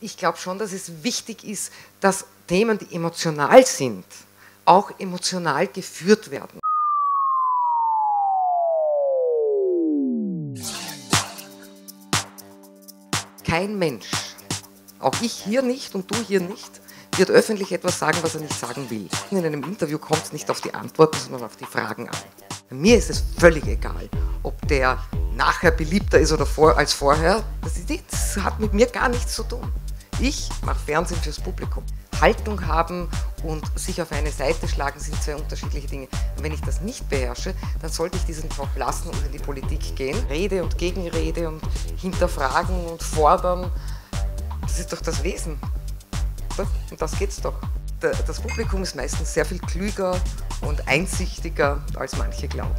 Ich glaube schon, dass es wichtig ist, dass Themen, die emotional sind, auch emotional geführt werden. Kein Mensch, auch ich hier nicht und du hier nicht, wird öffentlich etwas sagen, was er nicht sagen will. In einem Interview kommt es nicht auf die Antworten, sondern auf die Fragen an. Mir ist es völlig egal, ob der nachher beliebter ist oder vor, als vorher. Das, das hat mit mir gar nichts zu tun. Ich mache Fernsehen fürs Publikum. Haltung haben und sich auf eine Seite schlagen sind zwei unterschiedliche Dinge. Und wenn ich das nicht beherrsche, dann sollte ich diesen Job lassen und in die Politik gehen. Rede und Gegenrede und hinterfragen und fordern. Das ist doch das Wesen. Und das geht's doch. Das Publikum ist meistens sehr viel klüger und einsichtiger, als manche glauben.